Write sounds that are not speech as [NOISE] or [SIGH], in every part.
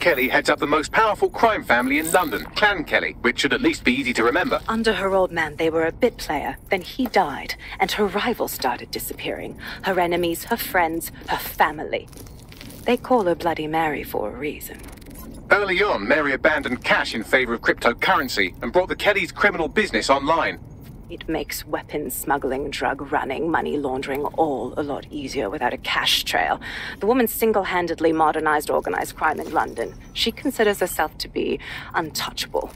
Kelley heads up the most powerful crime family in London, Clan Kelley, which should at least be easy to remember. Under her old man, they were a bit player. Then he died, and her rivals started disappearing. Her enemies, her friends, her family. They call her Bloody Mary for a reason. Early on, Mary abandoned cash in favor of cryptocurrency and brought the Kelleys' criminal business online. It makes weapons smuggling, drug running, money laundering all a lot easier without a cash trail. The woman single handedly modernized organized crime in London. She considers herself to be untouchable.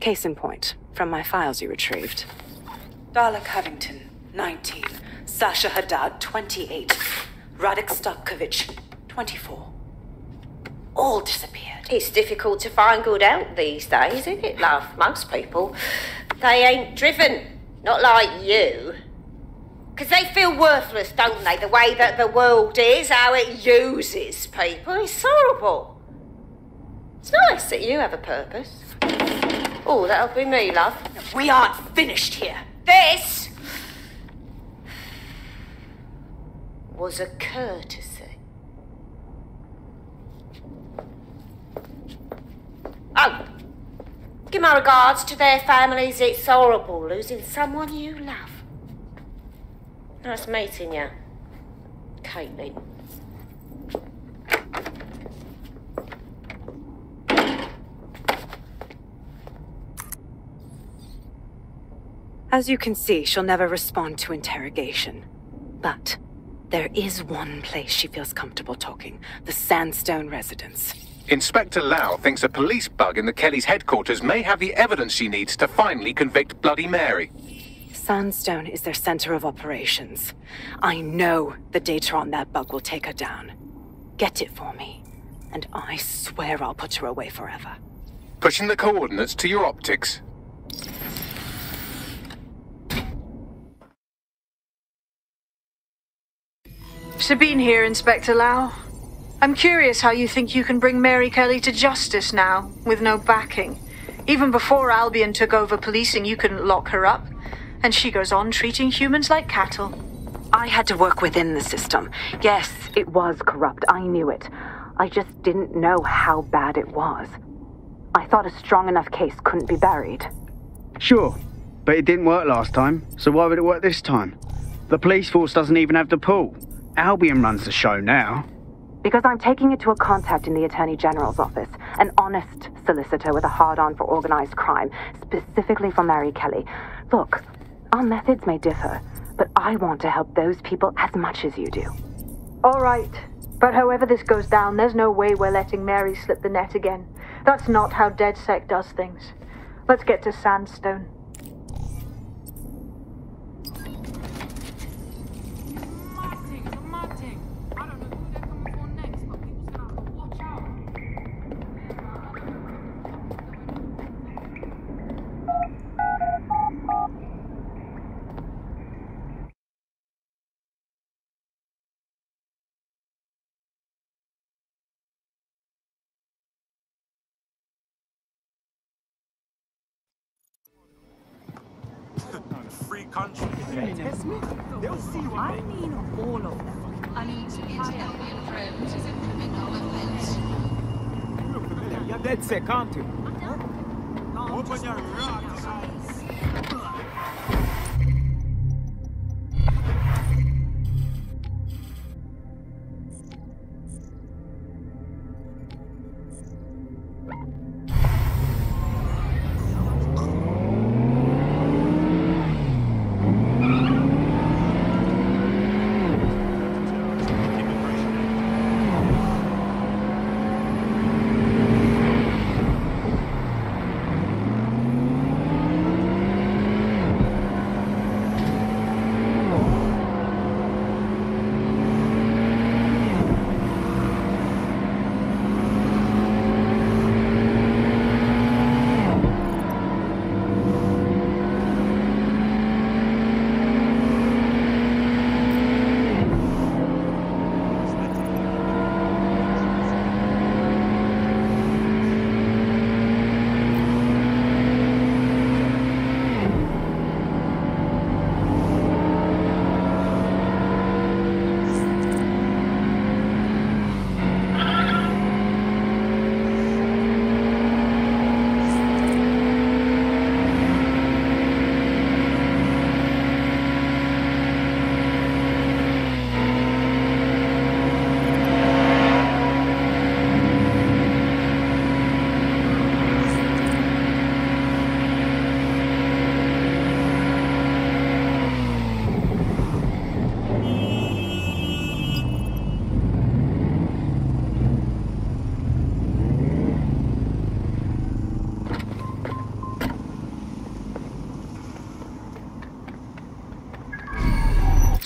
Case in point, from my files you retrieved. Darla Covington, 19. Sasha Haddad, 28. Radek Starkovich, 24. All disappeared. It's difficult to find good help these days, isn't it, love? Most people, they ain't driven. Not like you. Because they feel worthless, don't they? The way that the world is, how it uses people. It's horrible. It's nice that you have a purpose. Oh, that'll be me, love. We aren't finished here. This was a courtesy. Oh, give my regards to their families. It's horrible losing someone you love. Nice meeting you, Kaitlin. As you can see, she'll never respond to interrogation. But there is one place she feels comfortable talking the Sandstone residence. Inspector Lau thinks a police bug in the Kelleys' headquarters may have the evidence she needs to finally convict Bloody Mary. Sandstone is their center of operations. I know the data on that bug will take her down. Get it for me, and I swear I'll put her away forever. Pushing the coordinates to your optics. Sabine here, Inspector Lau. I'm curious how you think you can bring Mary Kelley to justice now, with no backing. Even before Albion took over policing, you couldn't lock her up. And she goes on treating humans like cattle. I had to work within the system. Yes, it was corrupt. I knew it. I just didn't know how bad it was. I thought a strong enough case couldn't be buried. Sure, but it didn't work last time, so why would it work this time? The police force doesn't even have the pull. Albion runs the show now. Because I'm taking it to a contact in the Attorney General's office, an honest solicitor with a hard on for organized crime, specifically for Mary Kelley. Look, our methods may differ, but I want to help those people as much as you do. All right. But however this goes down, there's no way we're letting Mary slip the net again. That's not how DedSec does things. Let's get to Sandstone. Free country. They'll see you. I mean all of them. I need to hire friends to implement our events. You're DedSec, aren't you? Open your rocks.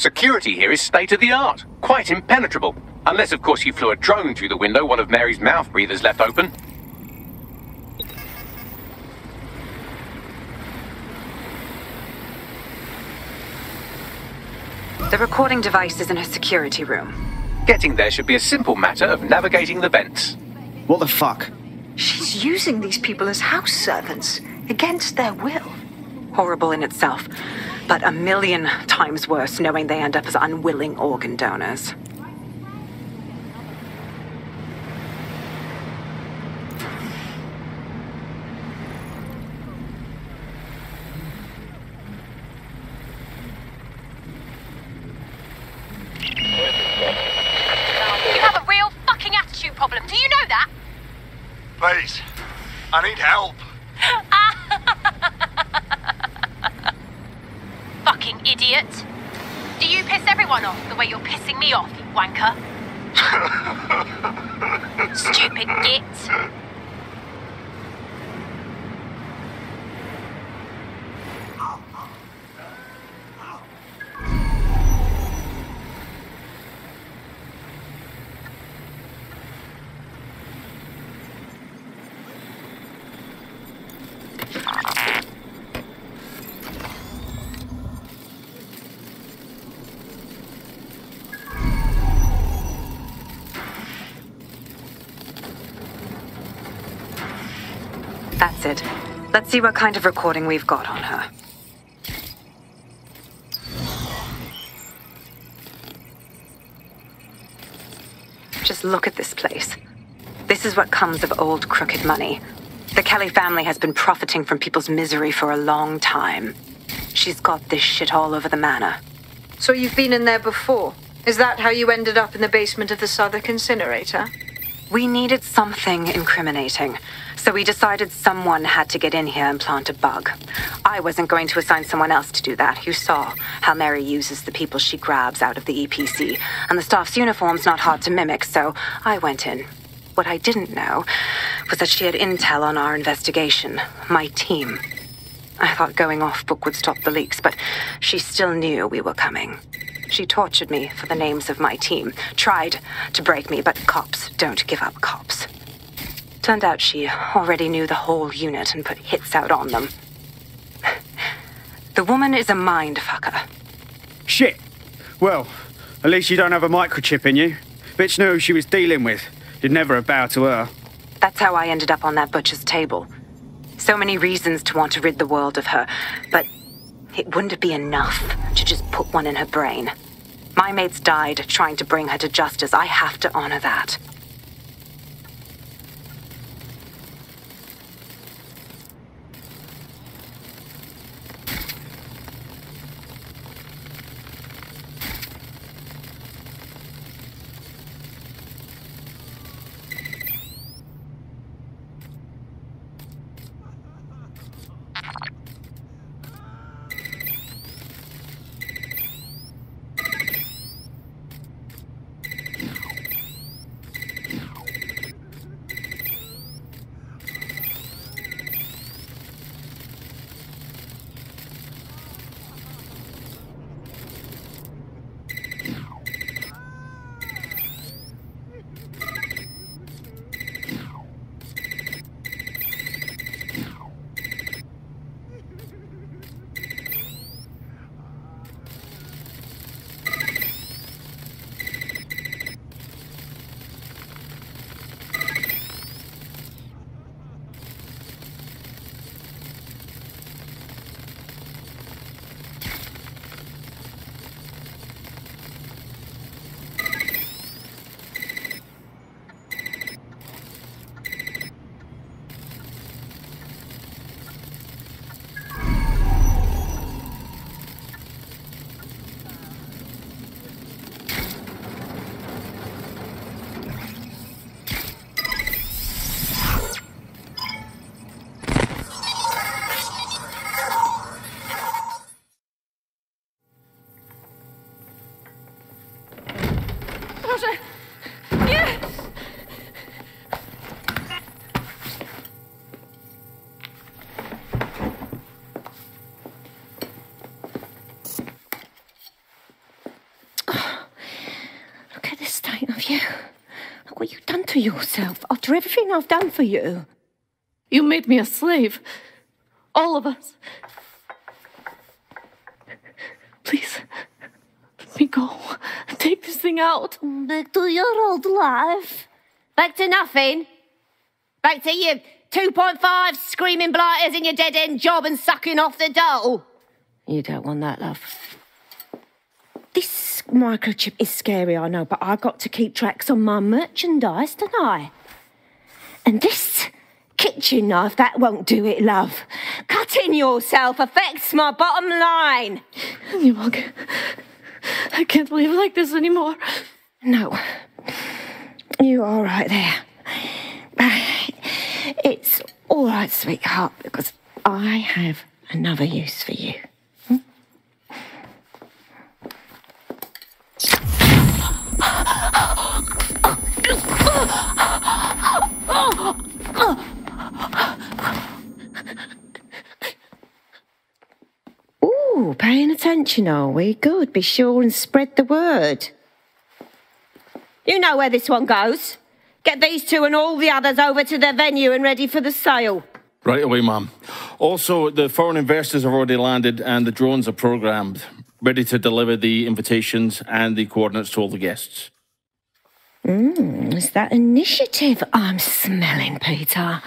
Security here is state of the art, quite impenetrable. Unless, of course, you flew a drone through the window one of Mary's mouth breathers left open. The recording device is in her security room. Getting there should be a simple matter of navigating the vents. What the fuck? She's using these people as house servants, against their will. Horrible in itself, but a million times worse knowing they end up as unwilling organ donors. You have a real fucking attitude problem. Do you know that? Please, I need help. Fucking idiot. Do you piss everyone off the way you're pissing me off, you wanker? Stupid git. Let's see what kind of recording we've got on her. Just look at this place. This is what comes of old crooked money. The Kelley family has been profiting from people's misery for a long time. She's got this shit all over the manor. So you've been in there before? Is that how you ended up in the basement of the Southwark incinerator? We needed something incriminating, so we decided someone had to get in here and plant a bug. I wasn't going to assign someone else to do that. You saw how Mary uses the people she grabs out of the EPC, and the staff's uniform's not hard to mimic, so I went in. What I didn't know was that she had intel on our investigation, my team. I thought going off book would stop the leaks, but she still knew we were coming. She tortured me for the names of my team, tried to break me, but cops don't give up cops. Turned out she already knew the whole unit and put hits out on them. The woman is a mind fucker. Shit. Well, at least you don't have a microchip in you. Bitch knew who she was dealing with. You'd never have bowed to her. That's how I ended up on that butcher's table. So many reasons to want to rid the world of her, but it wouldn't be enough to just put one in her brain. My mates died trying to bring her to justice. I have to honor that. Yourself after everything I've done for you? You made me a slave. All of us. Please, let me go. Take this thing out. Back to your old life. Back to nothing. Back to you 2.5 screaming blighters in your dead end job and sucking off the dole. You don't want that, love. This microchip is scary, I know, but I got to keep tracks on my merchandise, don't I? And this kitchen knife, that won't do it, love. Cutting yourself affects my bottom line. You won't. I can't live like this anymore. No. You're right there. It's all right, sweetheart, because I have another use for you. Ooh, paying attention, are we? Good. Be sure and spread the word. You know where this one goes. Get these two and all the others over to their venue and ready for the sale. Right away, ma'am. Also, the foreign investors have already landed and the drones are programmed, ready to deliver the invitations and the coordinates to all the guests. Mm, is that initiative I'm smelling, Peter?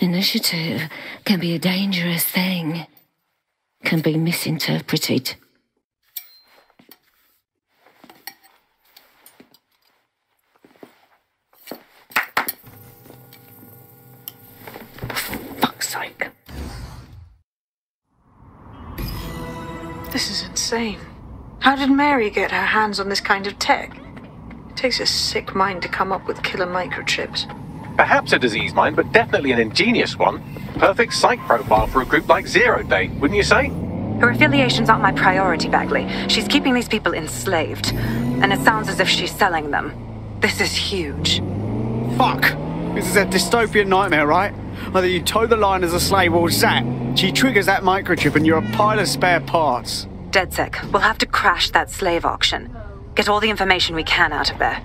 Initiative can be a dangerous thing, can be misinterpreted. Sake. This is insane. How did Mary get her hands on this kind of tech? It takes a sick mind to come up with killer microchips. Perhaps a disease mind, but definitely an ingenious one. Perfect psych profile for a group like Zero Day, wouldn't you say? Her affiliations aren't my priority, Bagley. She's keeping these people enslaved. And it sounds as if she's selling them. This is huge. Fuck! This is a dystopian nightmare, right? Either you toe the line as a slave or zap. She triggers that microchip and you're a pile of spare parts. DedSec, we'll have to crash that slave auction. Get all the information we can out of there.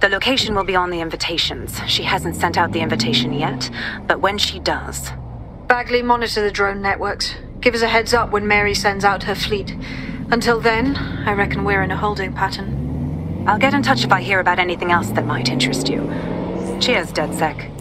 The location will be on the invitations. She hasn't sent out the invitation yet, but when she does. Bagley, monitor the drone networks. Give us a heads up when Mary sends out her fleet. Until then, I reckon we're in a holding pattern. I'll get in touch if I hear about anything else that might interest you. Cheers, DedSec.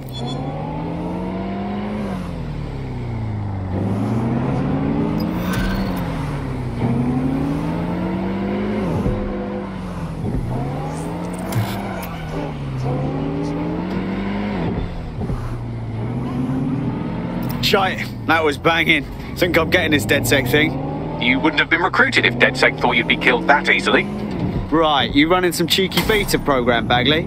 Shite, that was banging. Think I'm getting this DedSec thing? You wouldn't have been recruited if DedSec thought you'd be killed that easily. Right, you running some cheeky beta program, Bagley?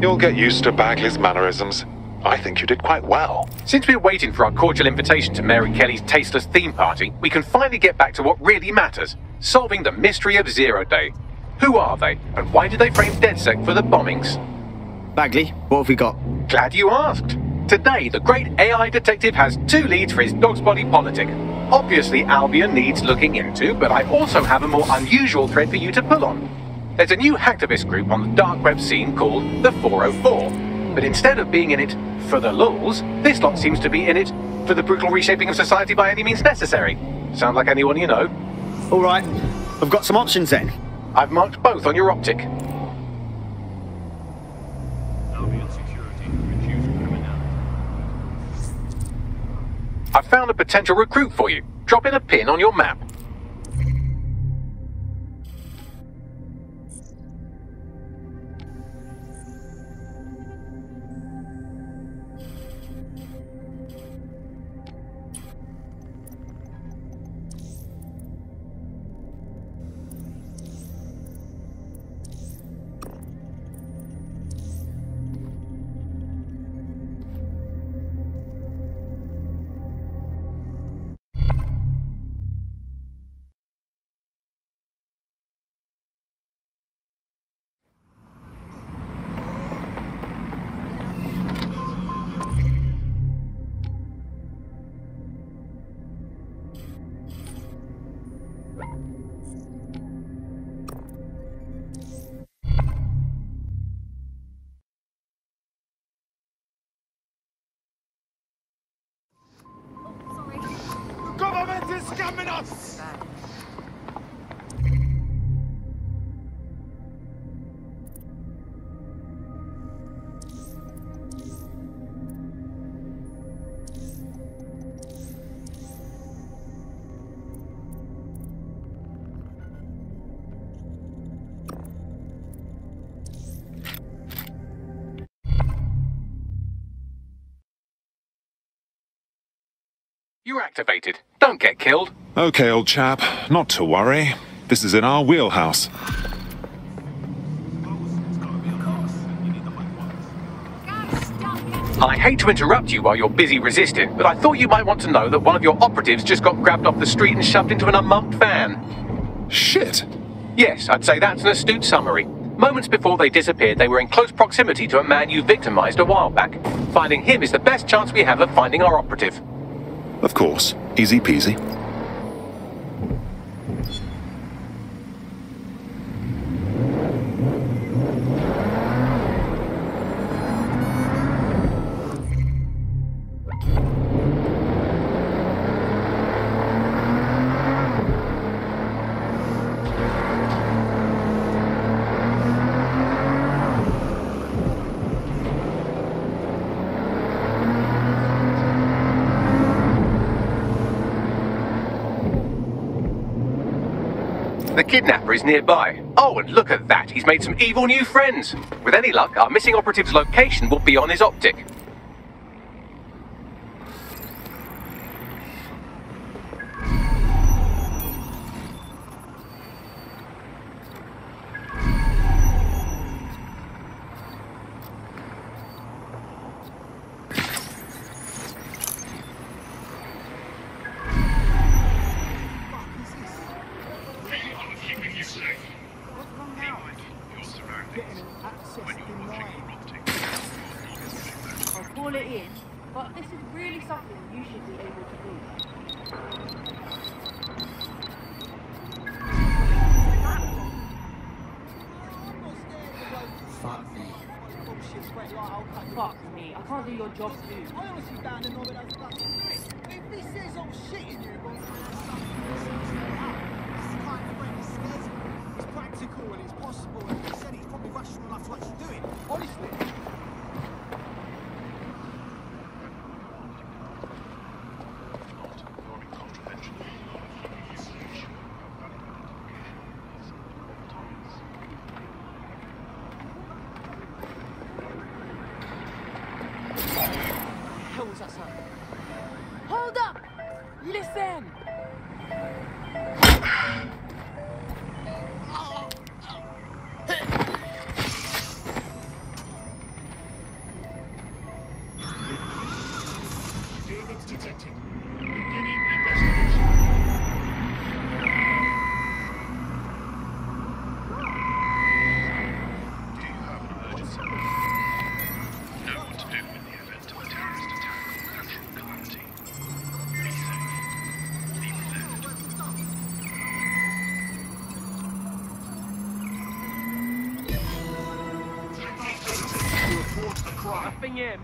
You'll get used to Bagley's mannerisms. I think you did quite well. Since we're waiting for our cordial invitation to Mary Kelley's tasteless theme party, we can finally get back to what really matters solving the mystery of Zero Day. Who are they, and why did they frame DedSec for the bombings? Bagley, what have we got? Glad you asked. Today, the great AI detective has two leads for his dog's body politic. Obviously, Albion needs looking into, but I also have a more unusual thread for you to pull on. There's a new hacktivist group on the dark web scene called the 404. But instead of being in it for the lulz, this lot seems to be in it for the brutal reshaping of society by any means necessary. Sound like anyone you know? All right, I've got some options then. I've marked both on your optic. I've found a potential recruit for you. Drop in a pin on your map. Yes! You're activated. Don't get killed. Okay, old chap, not to worry. This is in our wheelhouse. I hate to interrupt you while you're busy resisting, but I thought you might want to know that one of your operatives just got grabbed off the street and shoved into an unmarked van. Shit! Yes, I'd say that's an astute summary. Moments before they disappeared, they were in close proximity to a man you victimized a while back. Finding him is the best chance we have of finding our operative. Of course, easy peasy. Is nearby. Oh, and look at that. He's made some evil new friends. With any luck, our missing operative's location will be on his optic.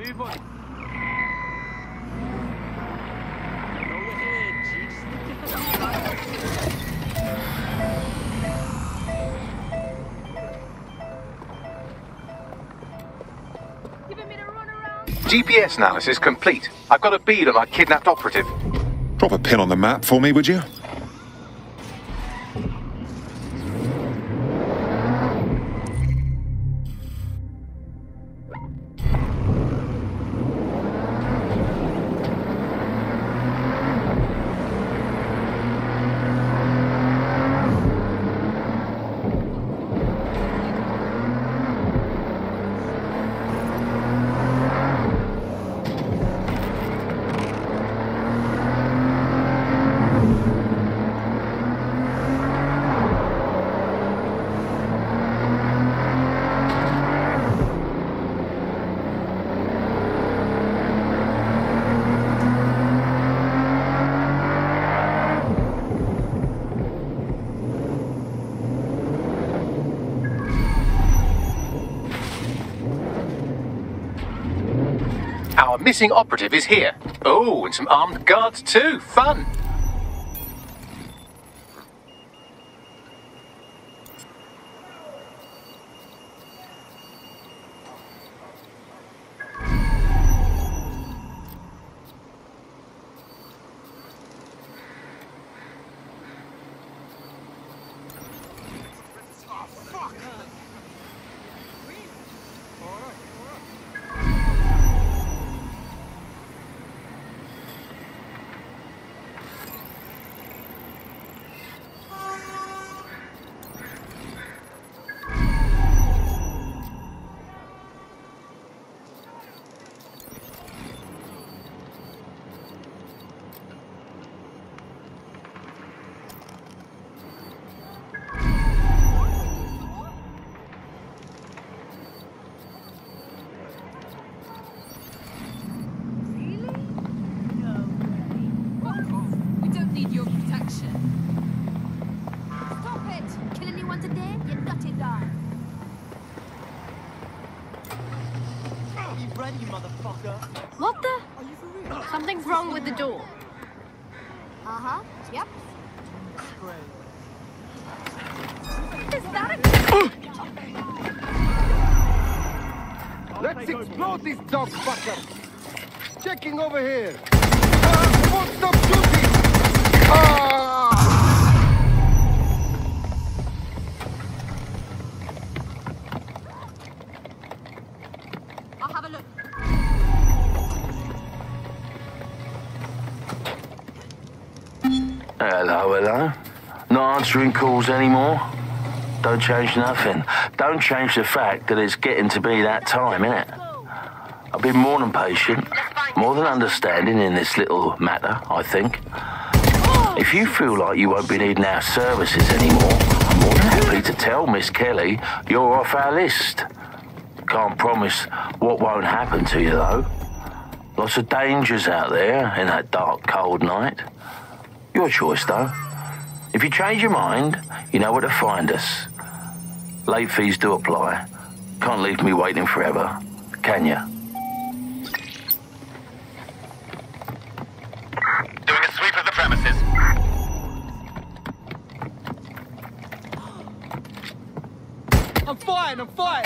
Nothing here, move on. GPS analysis complete. I've got a bead on our kidnapped operative. Drop a pin on the map for me, would you? Missing operative is here. Oh, and some armed guards too. Fun. Wrong with the door. Uh-huh. Yep. Is that Let's explode these dog fuckers! Checking over here! Ah, answering calls anymore? Don't change nothing. Don't change the fact that it's getting to be that time, innit? I've been more than patient, more than understanding in this little matter, I think. If you feel like you won't be needing our services anymore, I'm more than happy to tell Miss Kelley you're off our list. Can't promise what won't happen to you, though. Lots of dangers out there in that dark, cold night. Your choice, though. If you change your mind, you know where to find us. Late fees do apply. Can't leave me waiting forever, can you? Doing a sweep of the premises. I'm fine, I'm fine.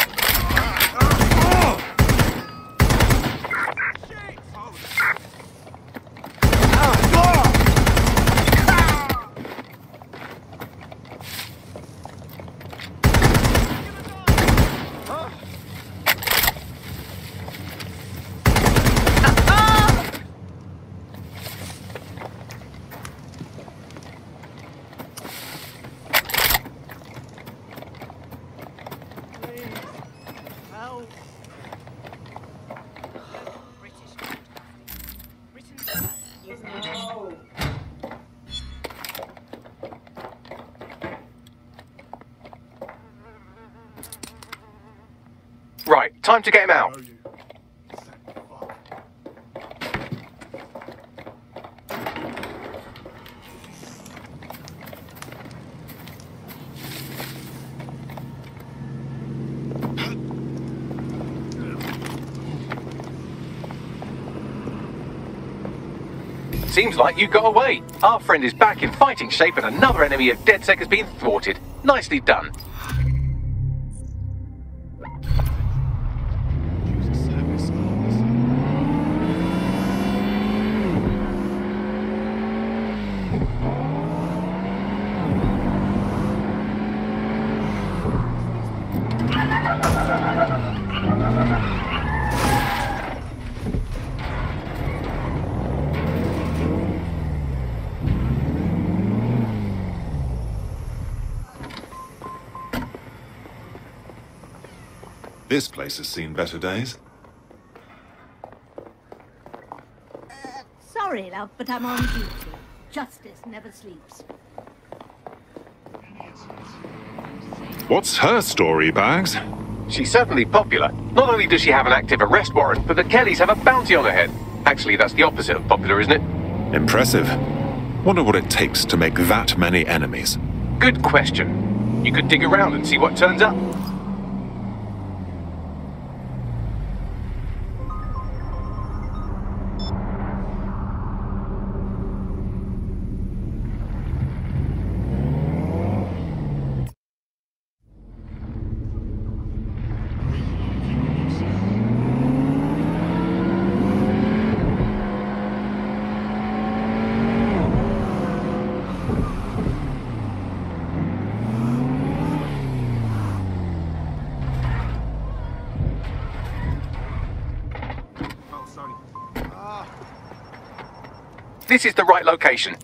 Right, time to get him out. Seems like you got away. Our friend is back in fighting shape and another enemy of DedSec has been thwarted. Nicely done. This place has seen better days. Uh, sorry, love, but I'm on duty. Justice never sleeps. What's her story, Bags? She's certainly popular. Not only does she have an active arrest warrant, but the Kelleys have a bounty on her head. Actually, that's the opposite of popular, isn't it? Impressive. Wonder what it takes to make that many enemies. Good question. You could dig around and see what turns up. This is the right location.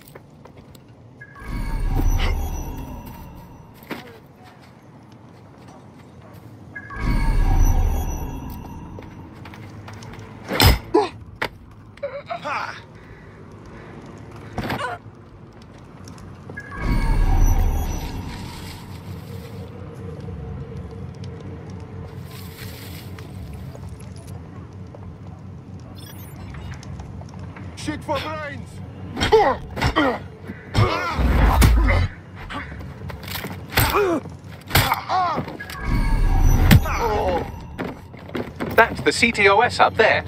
CTOS up there.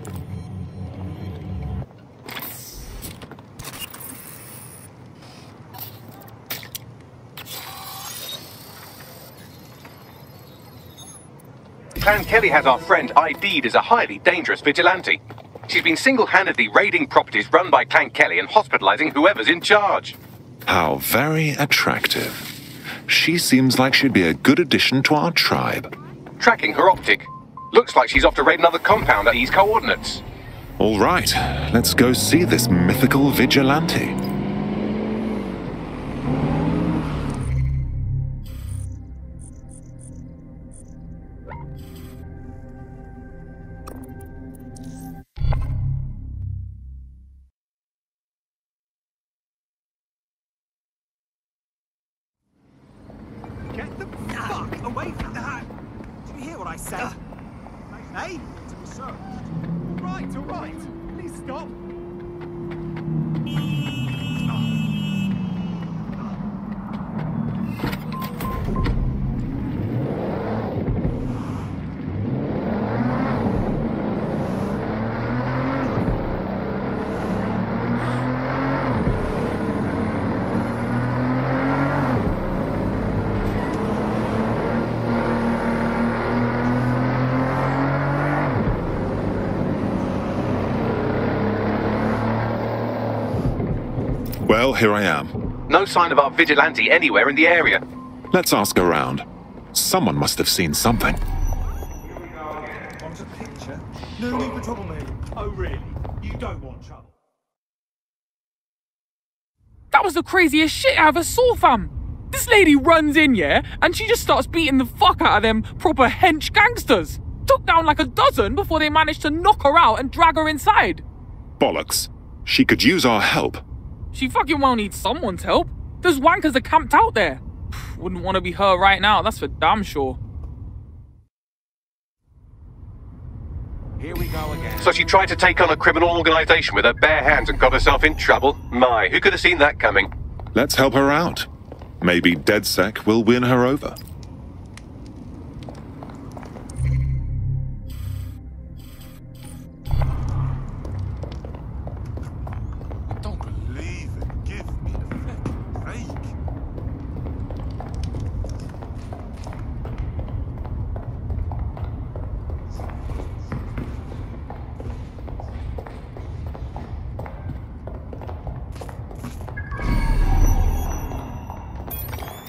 Clan Kelley has our friend ID'd as a highly dangerous vigilante. She's been single-handedly raiding properties run by Clan Kelley and hospitalizing whoever's in charge. How very attractive. She seems like she'd be a good addition to our tribe. Tracking her optic. Looks like she's off to raid another compound at these coordinates. All right, let's go see this mythical vigilante. Well, here I am. No sign of our vigilante anywhere in the area. Let's ask around. Someone must have seen something. Want a picture? No need for trouble, mate. Oh, really? You don't want trouble? That was the craziest shit I ever saw, fam. This lady runs in, yeah, and she just starts beating the fuck out of them proper hench gangsters. Took down like a dozen before they managed to knock her out and drag her inside. Bollocks. She could use our help. She fucking well needs someone's help. There's wankers are camped out there. [SIGHS] Wouldn't want to be her right now, that's for damn sure. Here we go again. So she tried to take on a criminal organization with her bare hands and got herself in trouble? My, who could have seen that coming? Let's help her out. Maybe DedSec will win her over.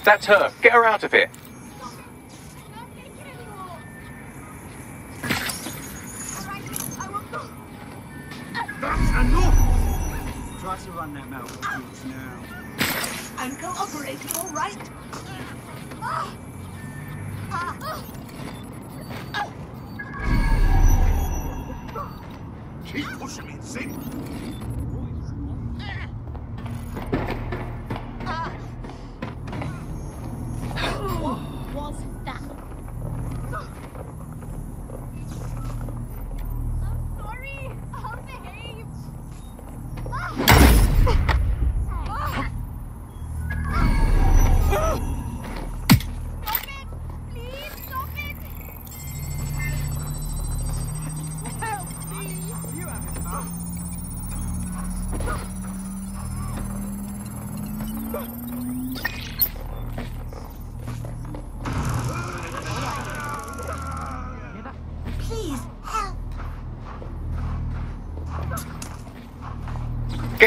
That's her. Get her out of here. That's enough! Try to run them out of now. I'm cooperating, all right? Keep pushing me, see?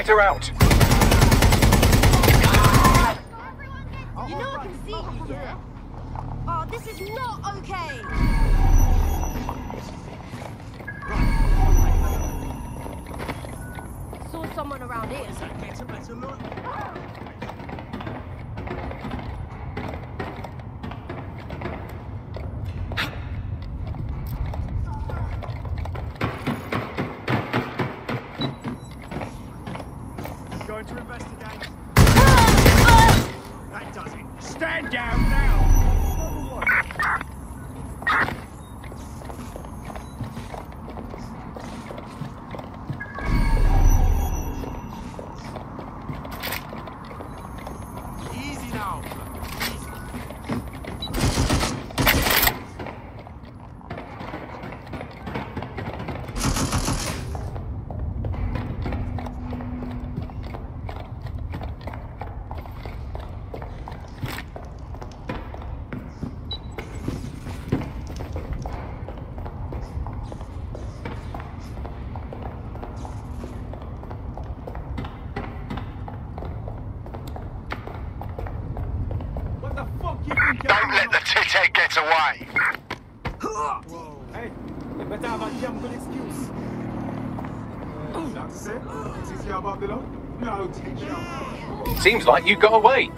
Get her out. You know I can see you, yeah? Oh, this is not okay! Saw someone around here. Get a better look. Going to investigate. That does it. Stand down now. Easy now. Easy. Away. Hey, you better have a damn good excuse. Oh, that's it. This is your Babylon? No, take it out. Seems like you got away.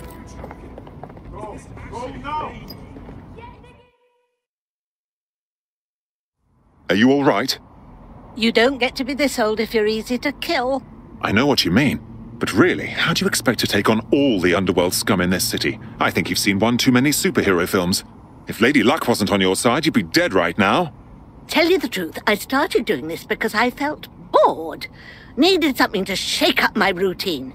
Go, go now. Are you all right? You don't get to be this old if you're easy to kill. I know what you mean. But really, how do you expect to take on all the underworld scum in this city? I think you've seen one too many superhero films. If Lady Luck wasn't on your side, you'd be dead right now. Tell you the truth, I started doing this because I felt bored. Needed something to shake up my routine.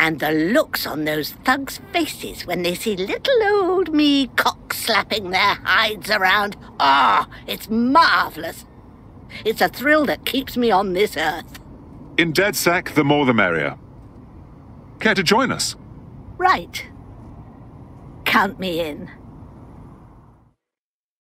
And the looks on those thugs' faces when they see little old me cock slapping their hides around. Ah, it's marvellous. It's a thrill that keeps me on this earth. In Dead DedSec, the more the merrier. Care to join us? Right. Count me in.